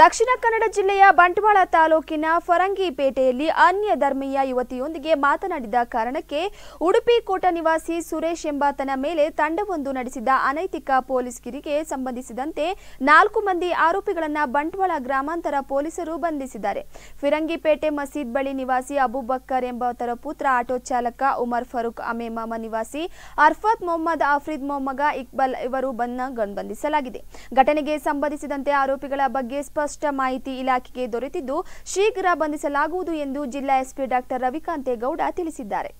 ದಕ್ಷಿಣ ಕನ್ನಡ ಜಿಲ್ಲೆಯ ಬಂಟ್ವಾಳ ತಾಲೂಕಿನ ಫರಂಗಿಪೇಟೆಯಲ್ಲಿ ಅನ್ಯ ಧರ್ಮೀಯ ಯುವತಿಯೊಂದಿಗೆ ಮಾತನಾಡಿದ ಕಾರಣಕ್ಕೆ ಉಡುಪಿ ಕೋಟ ನಿವಾಸಿ ಸುರೇಶ್ ಎಂಬಾತನ ಮೇಲೆ ತಂಡವೊಂದು ನಡೆಸಿದ ಅನೈತಿಕ ಪೊಲೀಸ್ ಕಿರಿಗೆ ಸಂಬಂಧಿಸಿದಂತೆ ನಾಲ್ಕು ಮಂದಿ ಆರೋಪಿಗಳನ್ನು ಬಂಟ್ವಾಳ ಗ್ರಾಮಾಂತರ ಪೊಲೀಸರು ಬಂಧಿಸಿದ್ದಾರೆ. ಫಿರಂಗಿಪೇಟೆ ಮಸೀದ್ ಬಳಿ ನಿವಾಸಿ ಅಬೂಬಕ್ಕರ್ ಎಂಬಾತರ ಪುತ್ರ ಆಟೋ ಚಾಲಕ ಉಮರ್ ಫರೂಕ್ ಅಮೇಮಾಮ ನಿವಾಸಿ ಅರ್ಫತ್ ಮೊಹಮ್ಮದ್, ಆಫ್ರಿದ್ ಮೊಮ್ಮಗ ಇಕ್ಬಲ್ ಇವರು ಬಂಧಿಸಲಾಗಿದೆ. ಘಟನೆಗೆ ಸಂಬಂಧಿಸಿದಂತೆ ಆರೋಪಿಗಳ ಬಗ್ಗೆ ಸ್ಪಷ್ಟ ಮಾಹಿತಿ ಇಲಾಖೆಗೆ ದೊರೆತಿದ್ದು ಶೀಘ್ರ ಬಂಧಿಸಲಾಗುವುದು ಎಂದು ಜಿಲ್ಲಾ ಎಸ್ಪಿ ಡಾಕ್ಟರ್ ರವಿಕಾಂತೇಗೌಡ ತಿಳಿಸಿದ್ದಾರೆ.